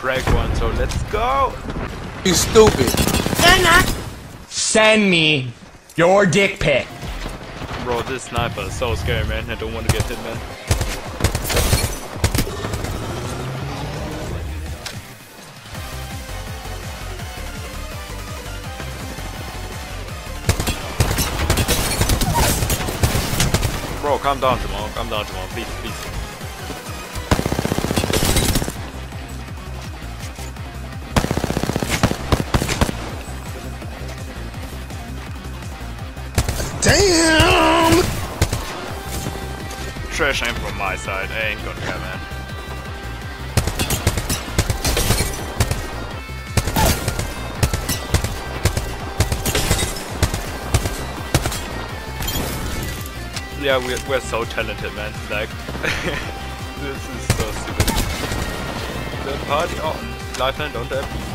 crack one, so let's go! You stupid. Send me your dick pic. Bro, this sniper is so scary, man. I don't want to get hit, man. Bro, calm down, Jamal. Calm down, Jamal. Please, please. Damn! Trash aim from my side. I ain't gonna care, man. Yeah, we're, we're so talented, man. Like, this is so stupid. The party oh, on. Lifeline, don't have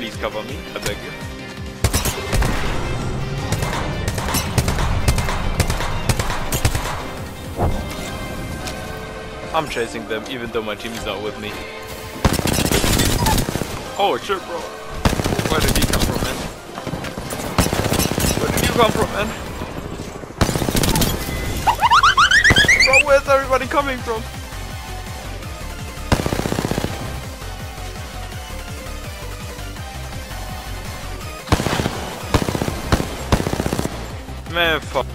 Please cover me, I beg you. I'm chasing them even though my team is not with me. Oh shit bro. Where did he come from man? Where did you come from man? Bro, where's everybody coming from? Man, fuck.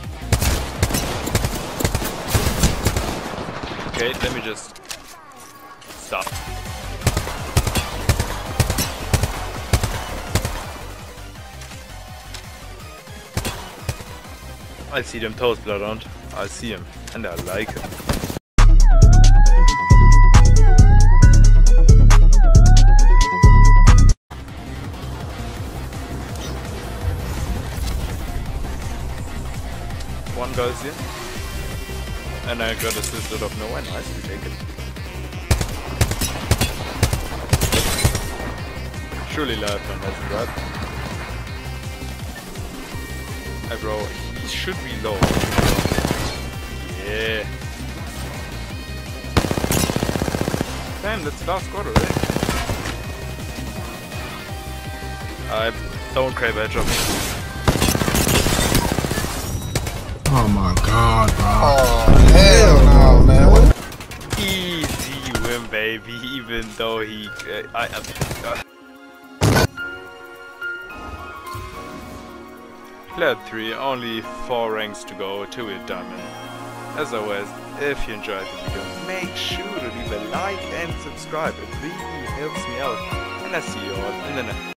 Okay, let me just stop. I see them toes blood on. I see him, and I like him. One guy's in. And I got assisted of no one. Nice, we take it. Surely Lifeline has right? Hey bro, he should be low. Yeah. Damn, that's last quarter, already. I don't crave edge of baby. Even though he, uh, I, uh, Lab 3, only 4 ranks to go to a diamond. As always, if you enjoyed the video, make sure to leave a like and subscribe. It really helps me out. And I see you all in the next